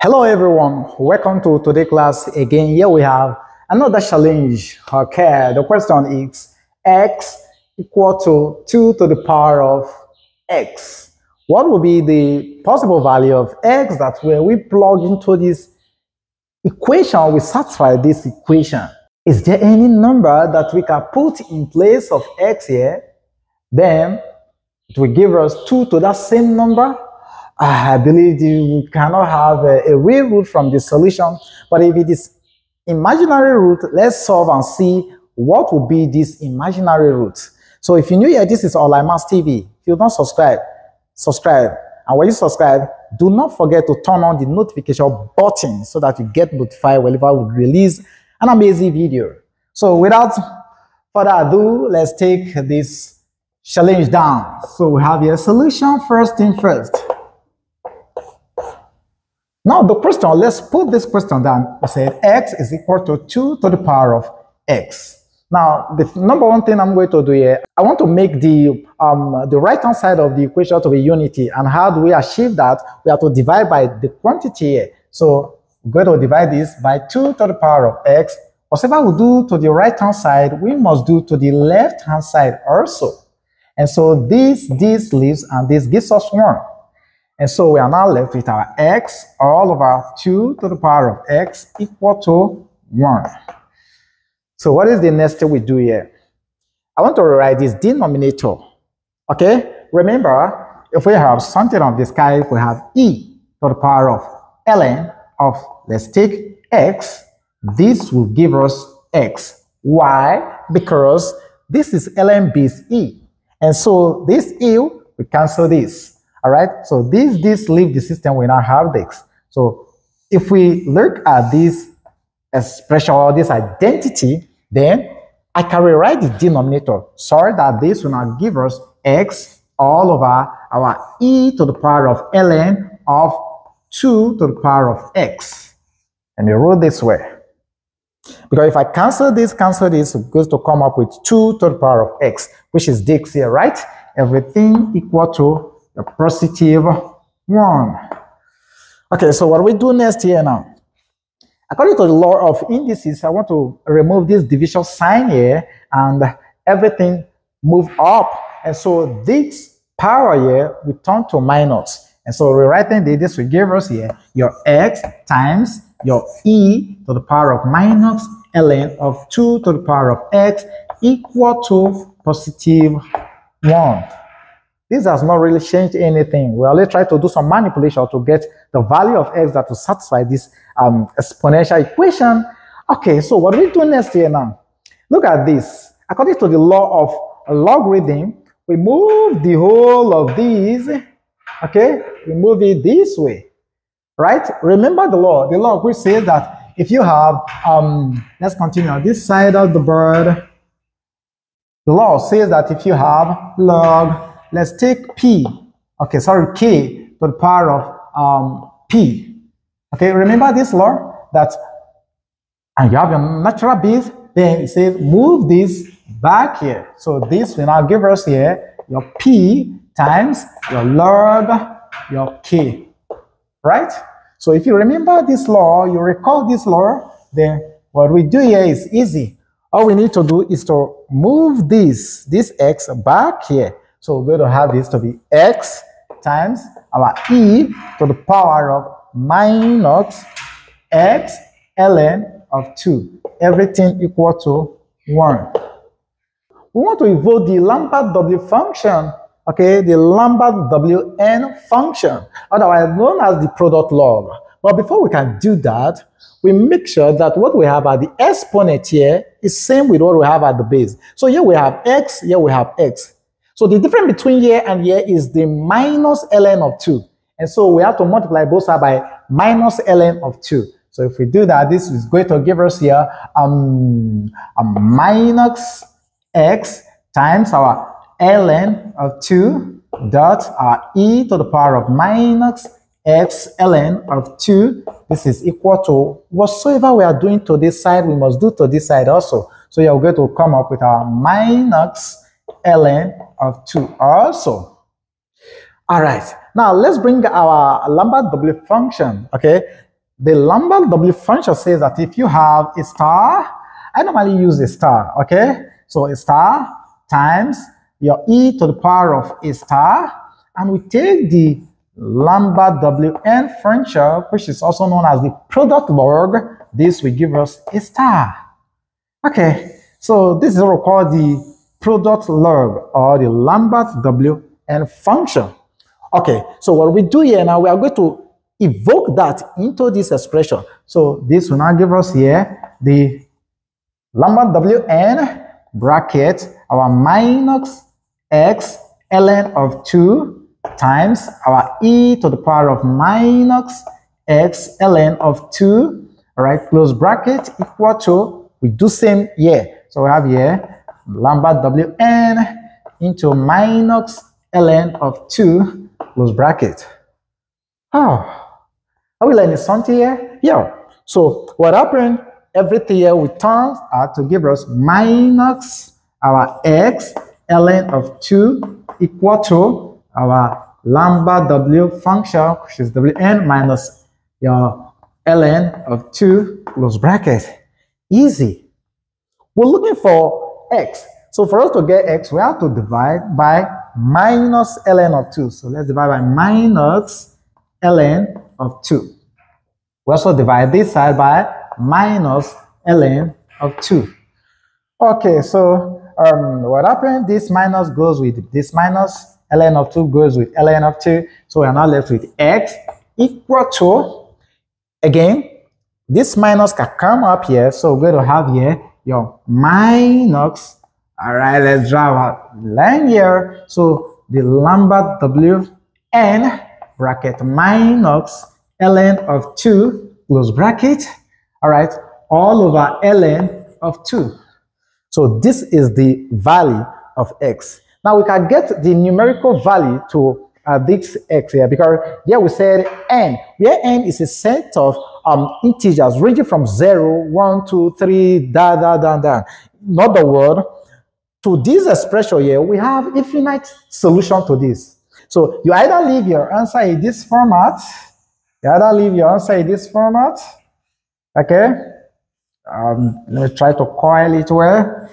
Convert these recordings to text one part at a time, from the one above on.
Hello everyone, welcome to today's class again. Here we have another challenge. Okay, the question is x equal to 2 to the power of x. What will be the possible value of x that when we plug into this equation, we satisfy this equation? Is there any number that we can put in place of x here? Then it will give us 2 to that same number I believe you cannot have a, a, real root from the solution. But if it is imaginary root, let's solve and see what will be this imaginary root. So if you're new here, this is Maths TV. If you don't subscribe, subscribe. And when you subscribe, do not forget to turn on the notification button so that you get notified whenever we release an amazing video. So without further ado, let's take this challenge down. So we have your solution first thing first. Now the question, let's put this question down. I said x is equal to 2 to the power of x. Now, the number one thing I'm going to do here, I want to make the, um, the right-hand side of the equation to be unity. And how do we achieve that? We have to divide by the quantity here. So we're going to divide this by 2 to the power of x. Whatever we do to the right-hand side, we must do to the left-hand side also. And so this, this leaves, and this gives us 1. And so we are now left with our x all over 2 to the power of x equal to 1. So what is the next thing we do here? I want to rewrite this denominator. Okay? Remember, if we have something of this kind, we have e to the power of ln of, let's take x, this will give us x. Why? Because this is ln base e. And so this e, we cancel this. All right. So this, this leave the system, we now have this. So if we look at this expression or this identity, then I can rewrite the denominator so that this will now give us x all over our e to the power of ln of 2 to the power of x. And we wrote this way. Because if I cancel this, cancel this, it goes to come up with 2 to the power of x, which is this here, right? Everything equal to a positive 1. Okay, so what we do next here now? According to the law of indices, I want to remove this division sign here and everything move up. And so this power here will turn to minus. And so rewriting the, this will give us here your x times your e to the power of minus ln of 2 to the power of x equal to positive 1. This has not really changed anything. We only try to do some manipulation to get the value of x that will satisfy this um, exponential equation. Okay, so what do we do next here now? Look at this. According to the law of logarithm, we move the whole of these, okay? We move it this way, right? Remember the law. The law which says that if you have, um, let's continue, on this side of the bird, the law says that if you have log let's take P, okay, sorry, K to the power of um, P. Okay, remember this law that, and you have your natural base, then it says move this back here. So this will now give us here your P times your log, your K, right? So if you remember this law, you recall this law, then what we do here is easy. All we need to do is to move this, this x back here. So we're going to have this to be x times our e to the power of minus x ln of 2. Everything equal to 1. We want to evolve the Lambert W function, okay, the Lambert Wn function, otherwise known as the product log. But before we can do that, we make sure that what we have at the exponent here is same with what we have at the base. So here we have x, here we have x. So the difference between here and here is the minus ln of 2. And so we have to multiply both sides by minus ln of 2. So if we do that, this is going to give us here um, a minus x times our ln of 2 dot our e to the power of minus x ln of 2. This is equal to whatsoever we are doing to this side, we must do to this side also. So you're going to come up with our minus ln of 2 also. All right, now let's bring our Lambert W function, okay? the lambda W function says that if you have a star, I normally use a star, okay? So a star times your e to the power of a star, and we take the lambda Wn function, which is also known as the product log. This will give us a star. Okay, so this is what we call the product log or the lambda Wn function. Okay, so what we do here now, we are going to evoke that into this expression. So this will now give us here the lambda Wn bracket our minus x ln of 2 times our e to the power of minus x ln of 2, all right, close bracket equal to, we do same here. So we have here lambda Wn into minus ln of 2 close bracket. Oh, are we learning something here? Yeah. So what happened? Everything here we turn out to give us minus our x ln of 2 equal to our lambda w function, which is wn minus your ln of 2 close bracket. Easy. We're looking for x. So for us to get x, we have to divide by minus ln of 2. So let's divide by minus ln of 2. We also divide this side by minus ln of 2. Okay, so um, what happened? This minus goes with this minus, ln of 2 goes with ln of 2. So we are now left with x equal to, again, this minus can come up here. So we're going to have here your minus all right, let's draw a line here. So the lambda W n bracket minus ln of 2 close bracket. All right, all over ln of 2. So this is the value of x. Now we can get the numerical value to uh, this x here because yeah we said n where n is a set of um, integers ranging from zero, one, two, three, 3 da da da da. In other words to this expression here we have infinite solution to this. So you either leave your answer in this format you either leave your answer in this format okay? Um, let me try to coil it well.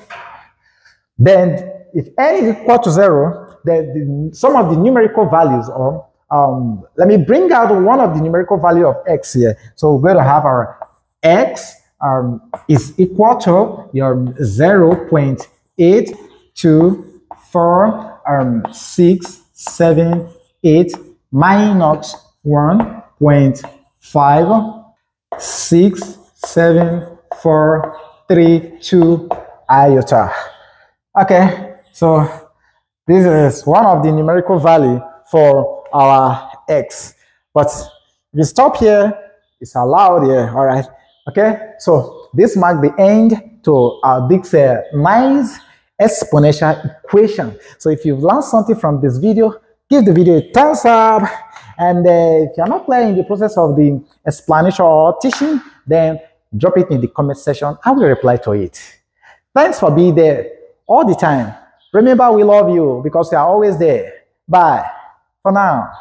Then if n is equal to 0 the, the, some of the numerical values or um, let me bring out one of the numerical value of x here. So we're going to have our x um, is equal to your 0 0.824678 um, minus 1.567432 iota. Okay, so this is one of the numerical value for our x. But if you stop here, it's allowed here, all right? Okay, so this marks the end to our big uh, nice exponential equation. So if you've learned something from this video, give the video a thumbs up. And uh, if you're not in the process of the explanation or teaching, then drop it in the comment section. I will reply to it. Thanks for being there all the time. Remember, we love you because you are always there. Bye for now.